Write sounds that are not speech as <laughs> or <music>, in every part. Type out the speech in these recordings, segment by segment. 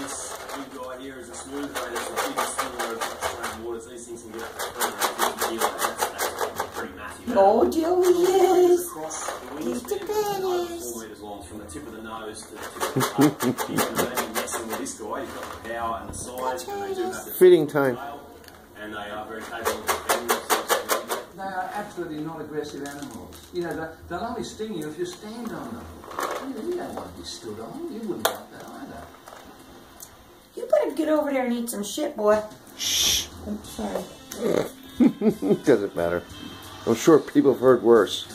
this big guy here is a smooth ray. That's the biggest thing over Australian waters. These things can get up to 350 kilos. That's, that's pretty massive. Oh, Julius. Across the wingspan, it's over best. four metres long, from the tip of the nose to the tip of the tongue. you can imagine messing with this guy. He's got the power and the size, and they do have the Feeding time. and they are very capable of defending themselves. They are absolutely not aggressive animals. You know, they- they'll only sting you if you stand on them. You, you don't want to be stood on. You wouldn't want that either. You better get over there and eat some shit, boy. Shh. I'm sorry. <laughs> Doesn't matter. I'm sure people have heard worse.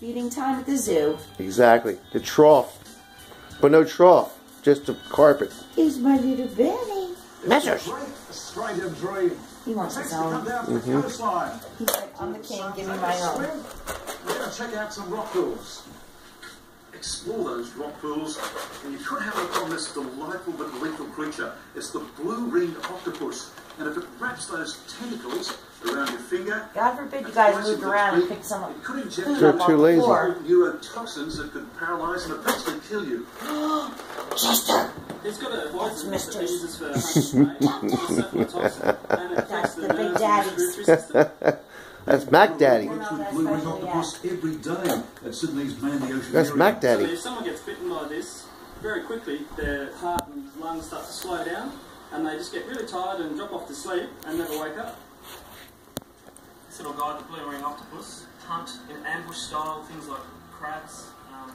Feeding time at the zoo. Exactly. The trough. But no trough. Just a carpet. Here's my little Benny. Measures. Australian dream. He wants Next his come own. down to the mm-hmm. coastline. He's like, I'm the king, give me my a own. We're going to check out some rock pools. Explore those rock pools, and you could have a look on this delightful but lethal creature. It's the blue-ringed octopus, and if it wraps those tentacles around your finger, God forbid you guys moved around and picked some it could inject food They're up too lazy. floor. neurotoxins that could paralyze and eventually kill you. <gasps> Chester. It's got a That's poison that Mr. uses for hunting prey. It's a <laughs> cephalotoxin, and it That's the the big nerves <laughs> and daddies. respiratory system. That's Mac Daddy. We're not Through that blue ring special yet. octopus every day at Sydney's Manly Ocean That's area. Mac So Daddy. if someone gets bitten by this, very quickly their heart and lungs start to slow down, and they just get really tired and drop off to sleep and never wake up. This little guy, the blue ring octopus, hunt in ambush style things like crabs, um,